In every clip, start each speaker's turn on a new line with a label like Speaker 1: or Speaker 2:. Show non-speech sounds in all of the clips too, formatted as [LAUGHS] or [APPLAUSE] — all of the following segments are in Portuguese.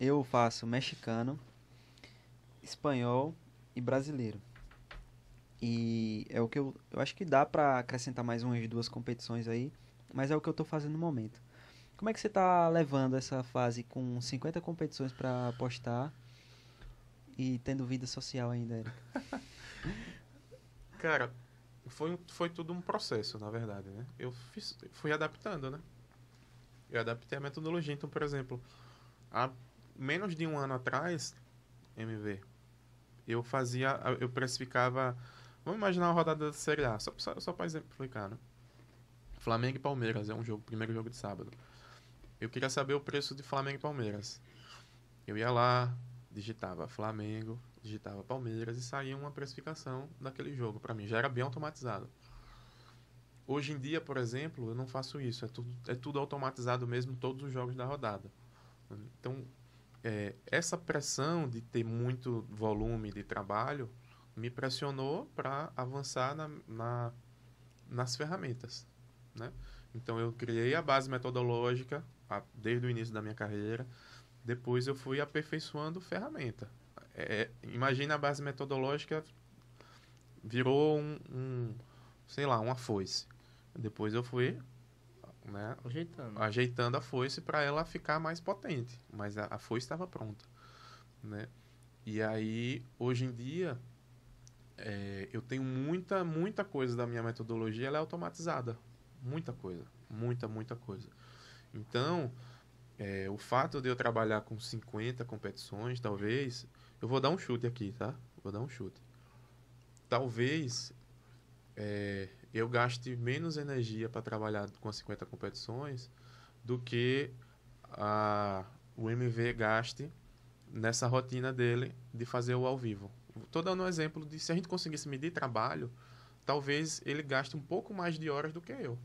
Speaker 1: Eu faço mexicano, espanhol e brasileiro. E é o que eu, eu acho que dá pra acrescentar mais umas duas competições aí, mas é o que eu tô fazendo no momento. Como é que você tá levando essa fase com 50 competições pra postar e tendo vida social ainda, Eric? [LAUGHS]
Speaker 2: Cara, foi, foi tudo um processo, na verdade, né? Eu fiz, fui adaptando, né? Eu adaptei a metodologia. Então, por exemplo, há menos de um ano atrás, MV, eu fazia, eu precificava, vamos imaginar uma rodada da Série A, só, só, só para exemplificar, né? Flamengo e Palmeiras é um jogo, primeiro jogo de sábado. Eu queria saber o preço de Flamengo e Palmeiras. Eu ia lá, digitava Flamengo, digitava Palmeiras e saía uma precificação daquele jogo para mim. Já era bem automatizado. Hoje em dia, por exemplo, eu não faço isso. É tudo, é tudo automatizado mesmo, todos os jogos da rodada. Então, é, essa pressão de ter muito volume de trabalho me pressionou para avançar na, na, nas ferramentas. Né? Então, eu criei a base metodológica a, desde o início da minha carreira. Depois, eu fui aperfeiçoando ferramenta. É, imagina a base metodológica virou um, um sei lá, uma foice. Depois eu fui né,
Speaker 3: ajeitando.
Speaker 2: ajeitando a foice para ela ficar mais potente, mas a, a foice estava pronta, né? E aí hoje em dia é, eu tenho muita muita coisa da minha metodologia ela é automatizada, muita coisa, muita muita coisa. Então é, o fato de eu trabalhar com 50 competições, talvez, eu vou dar um chute aqui, tá? Vou dar um chute. Talvez é, eu gaste menos energia para trabalhar com as 50 competições do que a, o MV gaste nessa rotina dele de fazer o ao vivo. Estou dando um exemplo de se a gente conseguisse medir trabalho, talvez ele gaste um pouco mais de horas do que eu.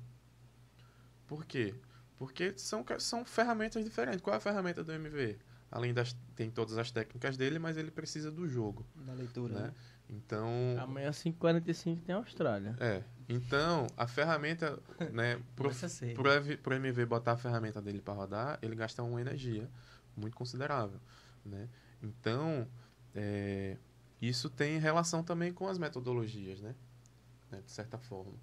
Speaker 2: Por quê? Porque são, são ferramentas diferentes. Qual é a ferramenta do MV? Além das. Tem todas as técnicas dele, mas ele precisa do jogo.
Speaker 1: Da leitura.
Speaker 2: Né?
Speaker 1: né?
Speaker 2: Então.
Speaker 3: Amanhã 5h45 tem Austrália.
Speaker 2: É. Então, a ferramenta, né, [LAUGHS] pro, pro, pro MV botar a ferramenta dele para rodar, ele gasta uma energia muito considerável, né? Então, é, isso tem relação também com as metodologias, né? né de certa forma.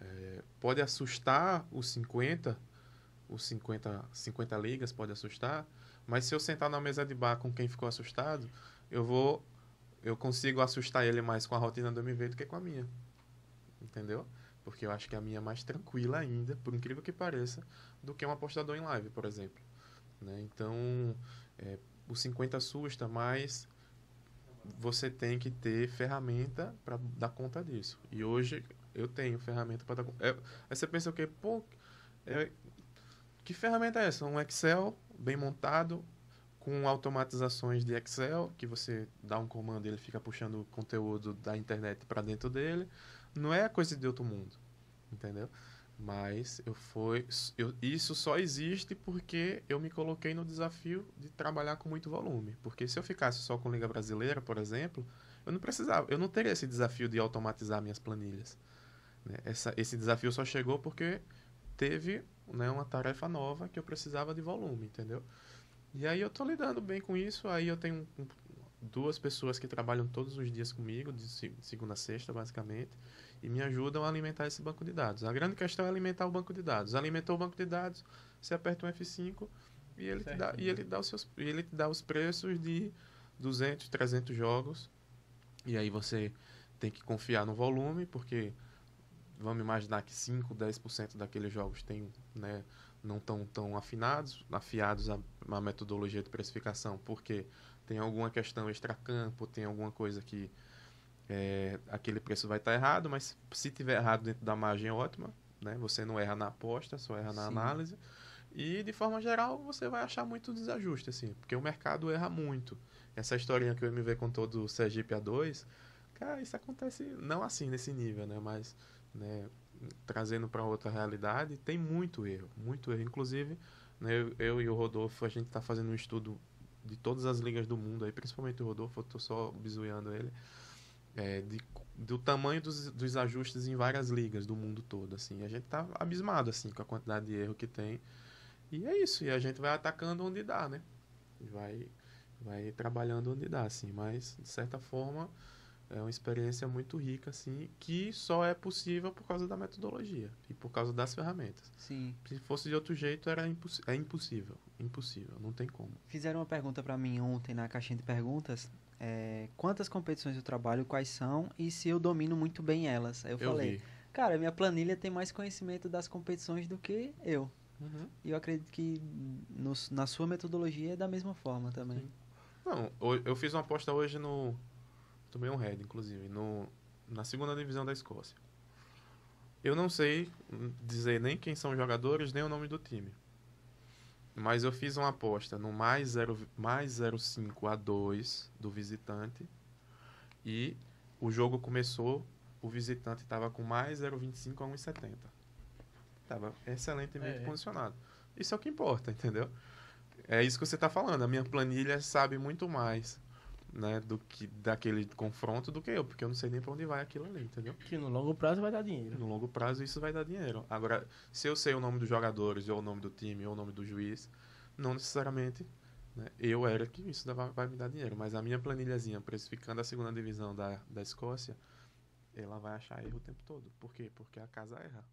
Speaker 2: É, pode assustar os 50, os 50, 50 ligas pode assustar, mas se eu sentar na mesa de bar com quem ficou assustado, eu vou eu consigo assustar ele mais com a rotina do MV do que com a minha. Entendeu? Porque eu acho que a minha é mais tranquila ainda, por incrível que pareça, do que um apostador em live, por exemplo. Né? Então, é, o 50 assusta, mas você tem que ter ferramenta para dar conta disso. E hoje eu tenho ferramenta para dar conta. É, aí você pensa o quê? Pô, é, que ferramenta é essa? Um Excel bem montado, com automatizações de Excel, que você dá um comando e ele fica puxando o conteúdo da internet para dentro dele. Não é coisa de outro mundo, entendeu? Mas eu fui, eu, isso só existe porque eu me coloquei no desafio de trabalhar com muito volume. Porque se eu ficasse só com Liga Brasileira, por exemplo, eu não precisava, eu não teria esse desafio de automatizar minhas planilhas. Né? Essa, esse desafio só chegou porque teve né, uma tarefa nova que eu precisava de volume, entendeu? E aí eu tô lidando bem com isso. Aí eu tenho duas pessoas que trabalham todos os dias comigo, de segunda a sexta, basicamente, e me ajudam a alimentar esse banco de dados. A grande questão é alimentar o banco de dados. Alimentou o banco de dados, você aperta um F5 e ele, te dá, e ele, dá, os seus, ele te dá os preços de 200, 300 jogos. E aí você tem que confiar no volume, porque vamos imaginar que 5, 10% daqueles jogos tem né, não estão tão afinados, afiados a uma metodologia de precificação, porque tem alguma questão extracampo, tem alguma coisa que é, aquele preço vai estar tá errado, mas se tiver errado dentro da margem é ótima, né? Você não erra na aposta, só erra na Sim. análise. E de forma geral você vai achar muito desajuste, assim, porque o mercado erra muito. Essa historinha que o MV contou do Sergipe A2, cara, isso acontece não assim nesse nível, né? Mas né, trazendo para outra realidade, tem muito erro, muito erro. Inclusive, né, eu, eu, e o Rodolfo, a gente está fazendo um estudo de todas as ligas do mundo, aí, principalmente o Rodolfo, eu estou só bizuiando ele, é, de, do tamanho dos, dos ajustes em várias ligas do mundo todo. Assim. A gente está abismado assim, com a quantidade de erro que tem. E é isso, e a gente vai atacando onde dá, né? vai, vai trabalhando onde dá, assim. Mas, de certa forma, é uma experiência muito rica, assim, que só é possível por causa da metodologia e por causa das ferramentas.
Speaker 1: Sim.
Speaker 2: Se fosse de outro jeito, era imposs é impossível. Impossível, não tem como.
Speaker 1: Fizeram uma pergunta para mim ontem na caixinha de perguntas. É, quantas competições eu trabalho, quais são e se eu domino muito bem elas. Aí eu, eu falei, vi. cara, minha planilha tem mais conhecimento das competições do que eu. Uhum. E eu acredito que no, na sua metodologia é da mesma forma também. Sim.
Speaker 2: Não, eu fiz uma aposta hoje no Tomei um head, inclusive, no, na segunda divisão da Escócia. Eu não sei dizer nem quem são os jogadores, nem o nome do time. Mas eu fiz uma aposta no mais 0, mais 0,5 a 2 do visitante. E o jogo começou, o visitante estava com mais 0,25 a 1,70. Estava excelentemente é. posicionado. Isso é o que importa, entendeu? É isso que você está falando. A minha planilha sabe muito mais né, do que daquele confronto do que eu, porque eu não sei nem para onde vai aquilo ali, entendeu?
Speaker 3: Que no longo prazo vai dar dinheiro.
Speaker 2: No longo prazo isso vai dar dinheiro. Agora, se eu sei o nome dos jogadores, ou o nome do time, ou o nome do juiz, não necessariamente né, eu era que isso vai, vai me dar dinheiro. Mas a minha planilhazinha precificando a segunda divisão da, da Escócia, ela vai achar erro o tempo todo. Por quê? Porque a casa erra.